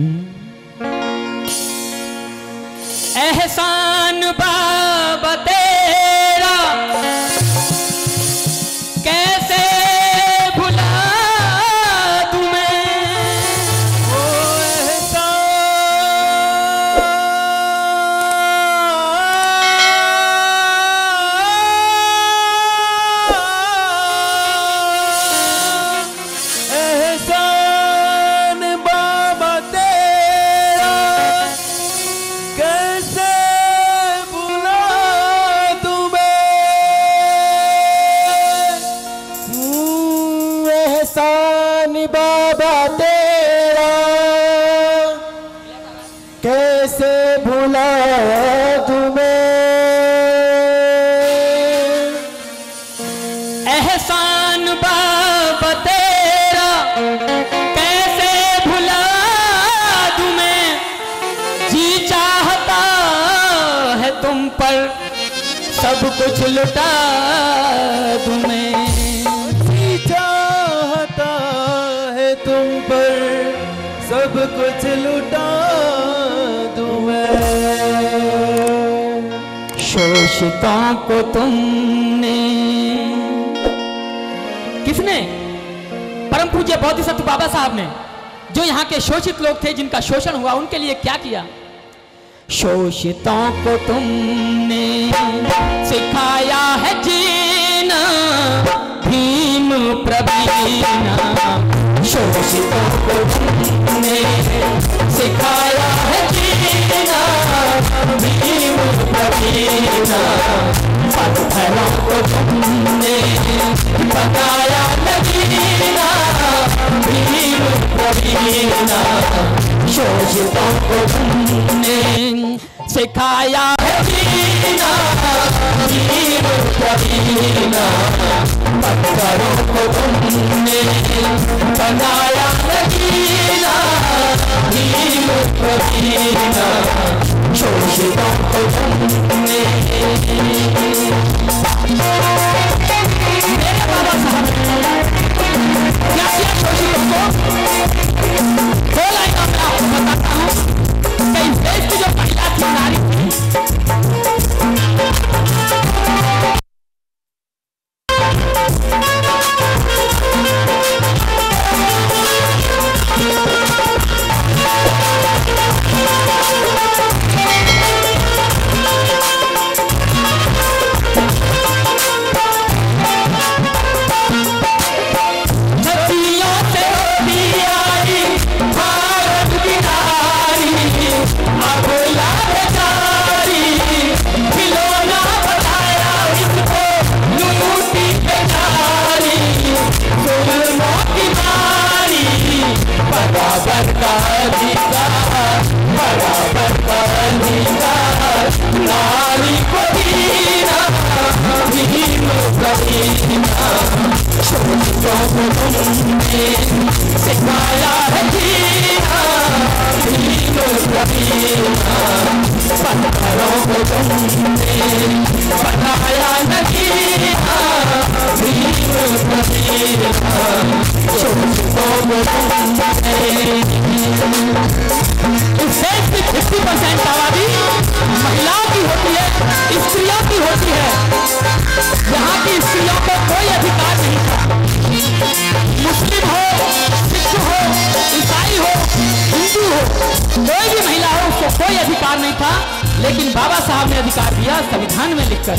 एहसान बाबा तेरा। कैसे भुला एहसान तेरा। कैसे जी चाहता है तुम पर सब कुछ लुटा दूँ सब कुछ लुटा दूँ मैं। शोषितों को तुमने किसने? परम पूज्य बोधिसत्व बाबा साहब ने, जो यहाँ के शोषित लोग थे, जिनका शोषण हुआ, उनके लिए क्या किया? शोषितों को तुमने सिखाया है जीना, भीम प्रवीणा। शोषितों को तुमने सिखाया है जीना भीम प्रवीणा पत्थरों को तुमने बताया लगीना भीम प्रवीणा शोषितों को तुमने सिखाया है जीना भीम प्रवीणा पत्थरों को तुमने बनाया लगीना भीम प्रवीणा शोषितों को तुमने शोषितों अधिकार नहीं था लेकिन बाबा साहब ने अधिकार दिया संविधान में लिखकर।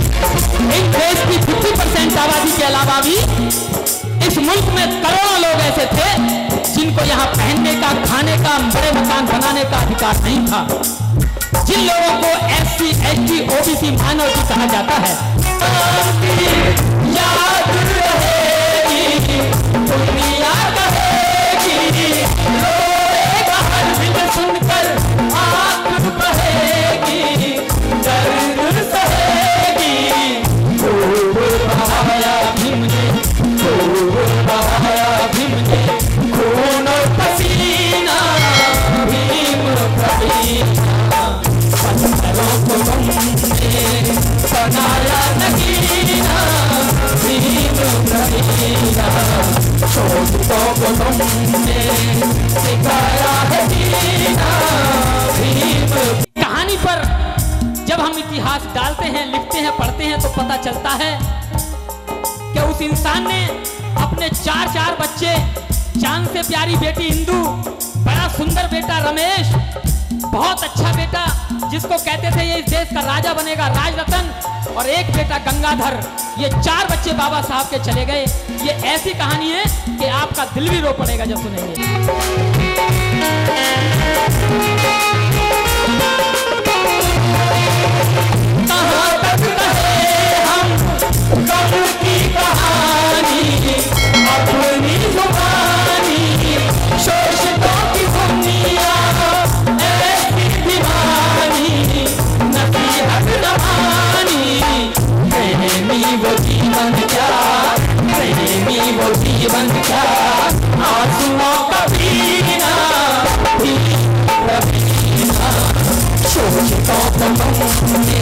एक देश की फिफ्टी परसेंट आबादी के अलावा भी इस मुल्क में करोड़ों लोग ऐसे थे जिनको यहाँ पहनने का, खाने का, बड़े मकान बनाने का अधिकार नहीं था। जिन लोगों को S C S T OBC minority कहा जाता है। हम डालते हैं, लिखते हैं, पढ़ते हैं तो पता चलता है कि उस इंसान ने अपने चार चार बच्चे, चाँद से प्यारी बेटी इंदू, बड़ा सुंदर बेटा रमेश, बहुत अच्छा बेटा, जिसको कहते थे ये इस देश का राजा बनेगा राज रतन और एक बेटा गंगाधर। ये चार बच्चे बाबा साहब के चले गए। ये ऐसी कहानी है कि आपका दिल भी रो पड़ेगा जब सुनेंगे। जीवन क्या प्रेमी वो जीवन क्या आंसुओं का पीना रबीना शोषितों तुमने